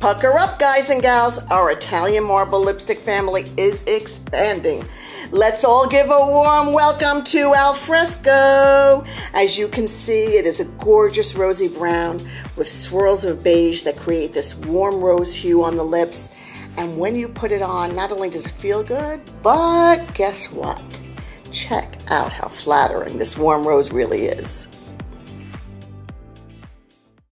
Pucker up, guys and gals. Our Italian marble lipstick family is expanding. Let's all give a warm welcome to Al Fresco. As you can see, it is a gorgeous rosy brown with swirls of beige that create this warm rose hue on the lips. And when you put it on, not only does it feel good, but guess what? Check out how flattering this warm rose really is.